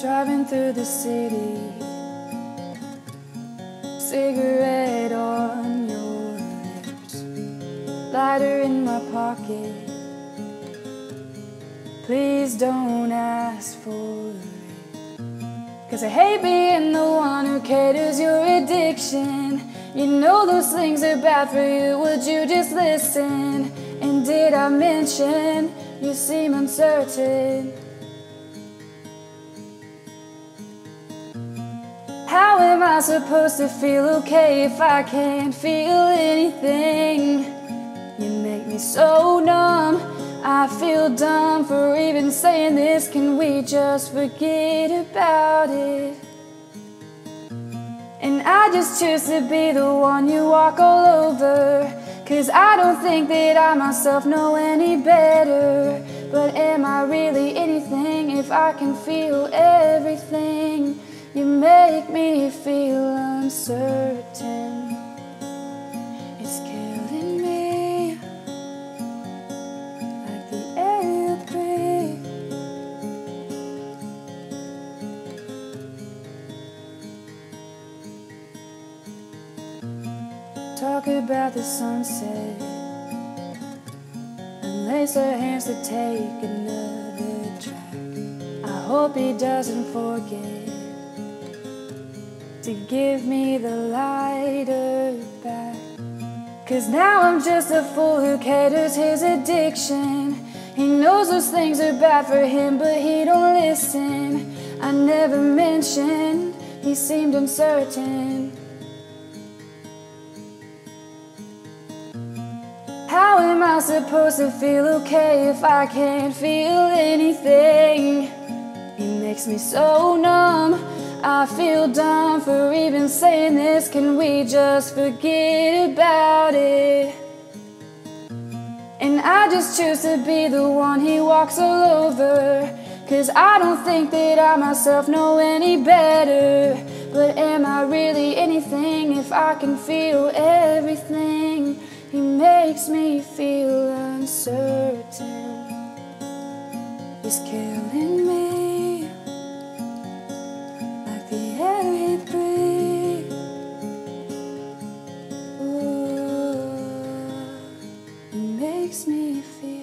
Driving through the city, cigarette on your lips, lighter in my pocket. Please don't ask for it. Cause I hate being the one who caters your addiction. You know those things are bad for you, would you just listen? And did I mention you seem uncertain? I supposed to feel okay if I can't feel anything? You make me so numb. I feel dumb for even saying this. Can we just forget about it? And I just choose to be the one you walk all over. Cause I don't think that I myself know any better. But am I really anything if I can feel everything? You make me feel uncertain. It's killing me like the air you breathe. Talk about the sunset and lace her hands to take another track. I hope he doesn't forget to give me the lighter back. Cause now I'm just a fool who caters his addiction. He knows those things are bad for him, but he don't listen. I never mentioned he seemed uncertain. How am I supposed to feel okay if I can't feel anything? He makes me so numb. I feel dumb for even saying this. Can we just forget about it? And I just choose to be the one he walks all over. Cause I don't think that I myself know any better. But am I really anything if I can feel everything? He makes me feel uncertain. He's killing me. makes me feel